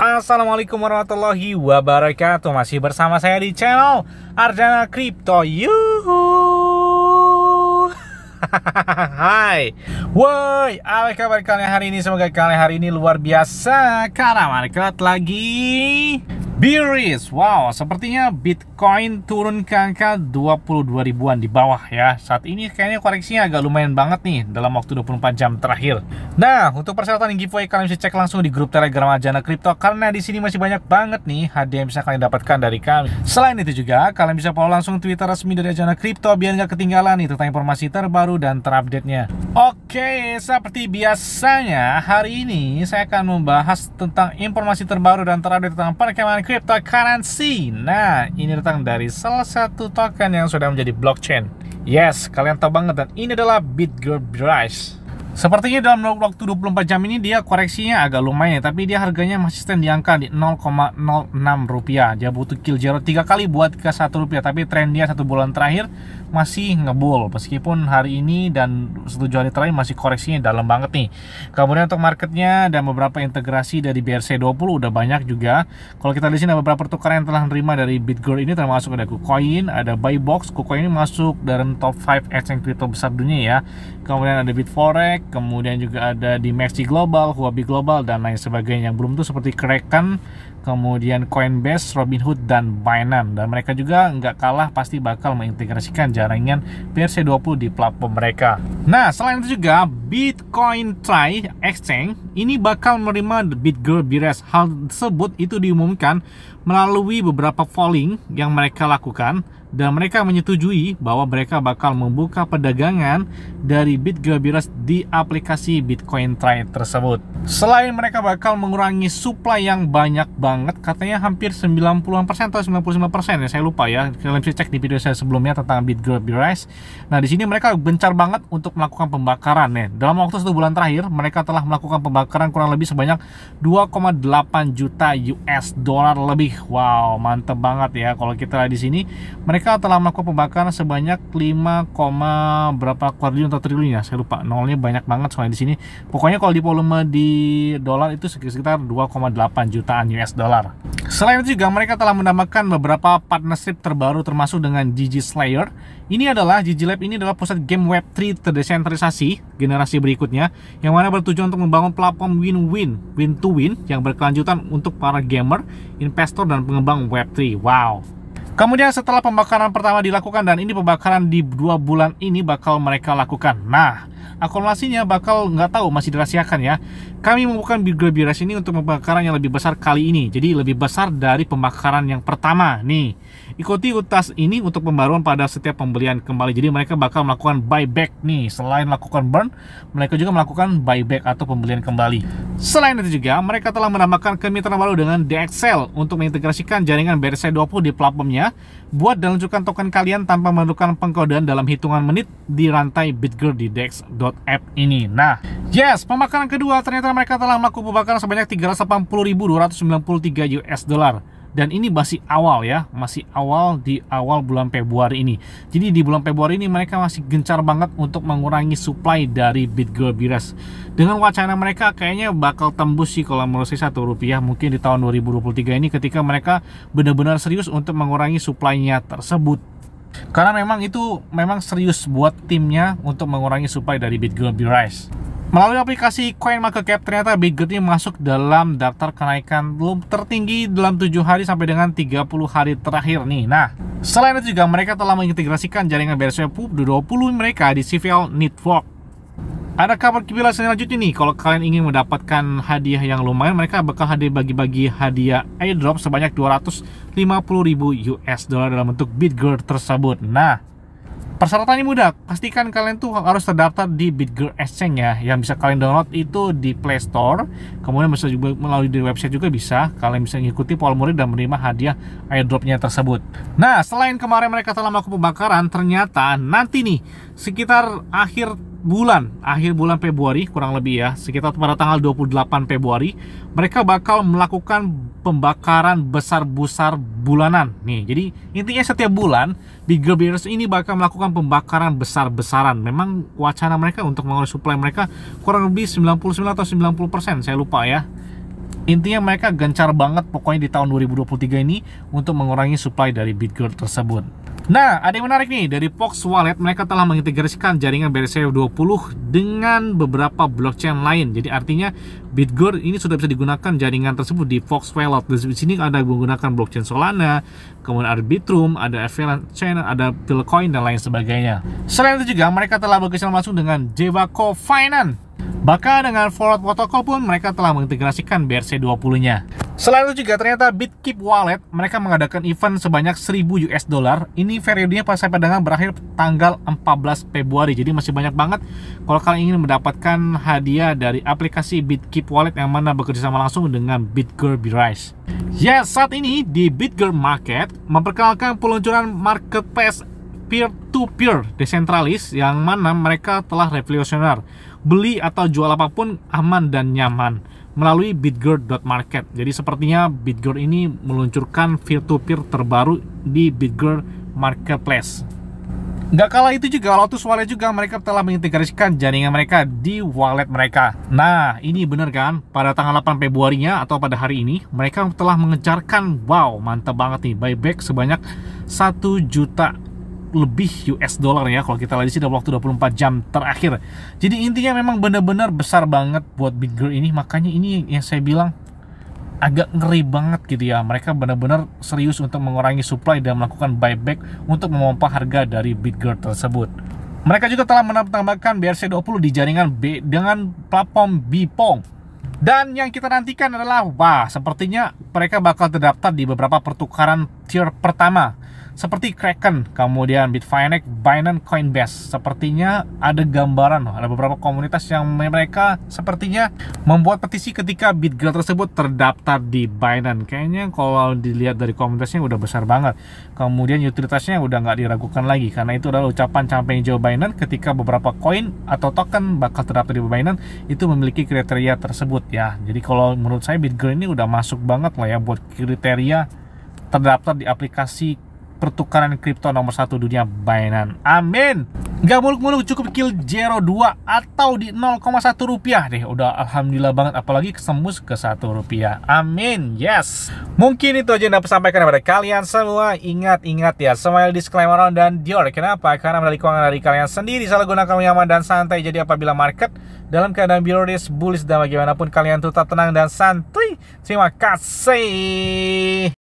Assalamualaikum warahmatullahi wabarakatuh. Masih bersama saya di channel Arjana Crypto. Yuhu. Hai. Woi Apa kabar kalian hari ini? Semoga kalian hari ini luar biasa. Karena market lagi Bearish, wow, sepertinya Bitcoin turun ke angka 22 ribuan di bawah ya. Saat ini kayaknya koreksinya agak lumayan banget nih dalam waktu 24 jam terakhir. Nah, untuk persyaratan giveaway kalian bisa cek langsung di grup Telegram Ajana Crypto karena di sini masih banyak banget nih hadiah yang bisa kalian dapatkan dari kami. Selain itu juga, kalian bisa follow langsung Twitter resmi dari Ajana Crypto biar nggak ketinggalan nih tentang informasi terbaru dan terupdate-nya. Oke, seperti biasanya hari ini saya akan membahas tentang informasi terbaru dan terupdate tentang perkembangan cryptocurrency. Nah, ini datang dari salah satu token yang sudah menjadi blockchain. Yes, kalian tahu banget dan ini adalah BitGo Rise. Sepertinya dalam waktu 24 jam ini dia koreksinya agak lumayan ya, tapi dia harganya masih stand di angka di 0,06 rupiah. Dia butuh kill zero 3 kali buat ke 1 rupiah, tapi tren dia satu bulan terakhir masih ngebul meskipun hari ini dan setuju hari terakhir masih koreksinya dalam banget nih. Kemudian untuk marketnya dan beberapa integrasi dari BRC20 udah banyak juga. Kalau kita di sini ada beberapa pertukaran yang telah menerima dari BitGirl ini termasuk ada KuCoin, ada Buybox. KuCoin ini masuk dalam top 5 exchange crypto besar dunia ya. Kemudian ada Bitforex, kemudian juga ada di Maxi Global, Huobi Global dan lain sebagainya. Yang belum tuh seperti Kraken, kemudian Coinbase, Robinhood, dan Binance. Dan mereka juga nggak kalah pasti bakal mengintegrasikan jaringan BRC20 di platform mereka. Nah, selain itu juga Bitcoin Try Exchange ini bakal menerima BitGirl Bires. Hal tersebut itu diumumkan melalui beberapa polling yang mereka lakukan dan mereka menyetujui bahwa mereka bakal membuka perdagangan dari BitGabiras di aplikasi Bitcoin Trade tersebut. Selain mereka bakal mengurangi supply yang banyak banget, katanya hampir 90% atau 95% ya, saya lupa ya. Kalian bisa cek di video saya sebelumnya tentang BitGabiras. Nah, di sini mereka gencar banget untuk melakukan pembakaran ya. Dalam waktu satu bulan terakhir, mereka telah melakukan pembakaran kurang lebih sebanyak 2,8 juta US dollar lebih. Wow, mantep banget ya kalau kita di sini. Mereka mereka telah melakukan pembakaran sebanyak 5, berapa kuadriliun atau triliun ya saya lupa. Nolnya banyak banget soalnya di sini. Pokoknya kalau di volume di dolar itu sekitar 2,8 jutaan US dollar. Selain itu juga mereka telah menambahkan beberapa partnership terbaru termasuk dengan Gigi Slayer. Ini adalah Gigi Lab ini adalah pusat game Web3 terdesentralisasi generasi berikutnya yang mana bertujuan untuk membangun platform win-win win-to-win yang berkelanjutan untuk para gamer, investor dan pengembang Web3 wow Kemudian setelah pembakaran pertama dilakukan dan ini pembakaran di dua bulan ini bakal mereka lakukan. Nah, akumulasinya bakal nggak tahu masih dirahasiakan ya. Kami membuka Bigger ini untuk pembakaran yang lebih besar kali ini. Jadi lebih besar dari pembakaran yang pertama. Nih, ikuti utas ini untuk pembaruan pada setiap pembelian kembali. Jadi mereka bakal melakukan buyback nih. Selain melakukan burn, mereka juga melakukan buyback atau pembelian kembali. Selain itu juga, mereka telah menambahkan kemitraan baru dengan DXL untuk mengintegrasikan jaringan BRC20 di platformnya Buat dan luncurkan token kalian tanpa memerlukan pengkodean dalam hitungan menit di rantai Bitgirl di dex.app ini. Nah, yes, pembakaran kedua ternyata mereka telah melakukan pembakaran sebanyak 380.293 US dollar dan ini masih awal ya, masih awal di awal bulan Februari ini. Jadi di bulan Februari ini mereka masih gencar banget untuk mengurangi supply dari BitGirl Biras. Dengan wacana mereka kayaknya bakal tembus sih kalau menurut saya satu rupiah mungkin di tahun 2023 ini ketika mereka benar-benar serius untuk mengurangi supply-nya tersebut. Karena memang itu memang serius buat timnya untuk mengurangi supply dari BitGirl Biras. Melalui aplikasi CoinMarketCap ternyata Bitget ini masuk dalam daftar kenaikan tertinggi dalam 7 hari sampai dengan 30 hari terakhir nih. Nah, selain itu juga mereka telah mengintegrasikan jaringan BRC20 mereka di CVL Network. Ada kabar kibilas selanjutnya nih, kalau kalian ingin mendapatkan hadiah yang lumayan, mereka bakal hadir bagi-bagi hadiah airdrop sebanyak 250.000 US dollar dalam bentuk BitGirl tersebut. Nah, Persyaratannya mudah, pastikan kalian tuh harus terdaftar di BitGirl Exchange ya, yang bisa kalian download itu di Play Store. Kemudian bisa juga melalui di website juga bisa. Kalian bisa mengikuti formulir dan menerima hadiah airdropnya tersebut. Nah, selain kemarin mereka telah melakukan pembakaran, ternyata nanti nih sekitar akhir bulan, akhir bulan Februari kurang lebih ya, sekitar pada tanggal 28 Februari, mereka bakal melakukan pembakaran besar-besar bulanan. Nih, jadi intinya setiap bulan Bigger Bears ini bakal melakukan pembakaran besar-besaran. Memang wacana mereka untuk mengurangi supply mereka kurang lebih 99 atau 90%, saya lupa ya Intinya mereka gencar banget pokoknya di tahun 2023 ini untuk mengurangi supply dari Bitgirl tersebut. Nah, ada yang menarik nih, dari Fox Wallet mereka telah mengintegrasikan jaringan BRC20 dengan beberapa blockchain lain. Jadi artinya Bitgirl ini sudah bisa digunakan jaringan tersebut di Fox Wallet. Di sini ada menggunakan blockchain Solana, kemudian ada Bitrum, ada Avalanche Chain, ada Philcoin dan lain sebagainya. Selain itu juga mereka telah bekerjasama langsung dengan Jevaco Finance Bahkan dengan forward protocol pun mereka telah mengintegrasikan BRC20-nya. Selain itu juga ternyata Bitkeep Wallet mereka mengadakan event sebanyak 1000 US dollar. Ini periodenya pas saya perdagangan berakhir tanggal 14 Februari. Jadi masih banyak banget kalau kalian ingin mendapatkan hadiah dari aplikasi Bitkeep Wallet yang mana bekerja sama langsung dengan BitGirl Rise. Ya, saat ini di BitGirl Market memperkenalkan peluncuran marketplace peer-to-peer desentralis yang mana mereka telah revolusioner. Beli atau jual apa pun aman dan nyaman melalui bitgirl.market. Jadi sepertinya Bitgirl ini meluncurkan peer-to-peer terbaru di Bitgirl Marketplace. Gak kalah itu juga, Lotus Wallet juga mereka telah mengintegrasikan jaringan mereka di wallet mereka. Nah, ini bener kan? Pada tanggal 8 Februarinya atau pada hari ini, mereka telah mengejarkan, wow, mantap banget nih, buyback sebanyak 1 juta lebih US dollar ya kalau kita lihat di sini dalam waktu 24 jam terakhir. Jadi intinya memang benar-benar besar banget buat Big Girl ini makanya ini yang saya bilang agak ngeri banget gitu ya. Mereka benar-benar serius untuk mengurangi supply dan melakukan buyback untuk memompa harga dari Big Girl tersebut. Mereka juga telah menambahkan BRC20 di jaringan B dengan platform Bipong. Dan yang kita nantikan adalah, wah, sepertinya mereka bakal terdaftar di beberapa pertukaran tier pertama seperti Kraken, kemudian Bitfinex, Binance, Coinbase. Sepertinya ada gambaran, ada beberapa komunitas yang mereka sepertinya membuat petisi ketika Bitgirl tersebut terdaftar di Binance. Kayaknya kalau dilihat dari komunitasnya udah besar banget. Kemudian utilitasnya udah nggak diragukan lagi karena itu adalah ucapan campaign Joe Binance ketika beberapa koin atau token bakal terdaftar di Binance itu memiliki kriteria tersebut ya. Jadi kalau menurut saya Bitgirl ini udah masuk banget lah ya buat kriteria terdaftar di aplikasi pertukaran kripto nomor satu dunia Binance. Amin. Gak muluk-muluk cukup kill zero 2 atau di 0,1 rupiah deh. Udah alhamdulillah banget apalagi kesembus ke 1 rupiah. Amin. Yes. Mungkin itu aja yang dapat sampaikan kepada kalian semua. Ingat-ingat ya, smile disclaimer on dan Dior. Kenapa? Karena dari keuangan dari kalian sendiri salah gunakan nyaman dan santai. Jadi apabila market dalam keadaan bearish, bullish dan bagaimanapun kalian tetap tenang dan santuy. Terima kasih.